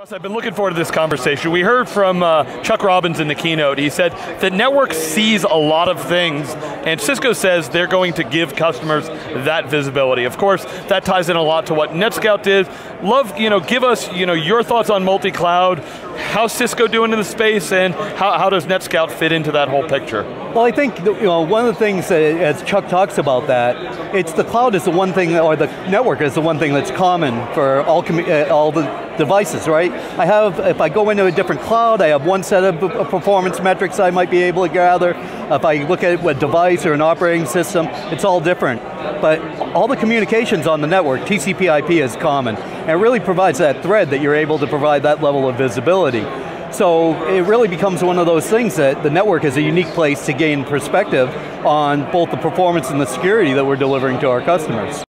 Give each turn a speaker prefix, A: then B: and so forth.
A: Russ, I've been looking forward to this conversation. We heard from uh, Chuck Robbins in the keynote. He said the network sees a lot of things, and Cisco says they're going to give customers that visibility. Of course, that ties in a lot to what NetScout did. Love, you know, give us, you know, your thoughts on multi-cloud, how's Cisco doing in the space, and how, how does NetScout fit into that whole picture?
B: Well, I think you know one of the things that, as Chuck talks about that, it's the cloud is the one thing, or the network is the one thing that's common for all uh, all the devices, right? I have, if I go into a different cloud, I have one set of performance metrics I might be able to gather. If I look at a device or an operating system, it's all different. But all the communications on the network, TCP IP is common. And it really provides that thread that you're able to provide that level of visibility. So it really becomes one of those things that the network is a unique place to gain perspective on both the performance and the security that we're delivering to our customers.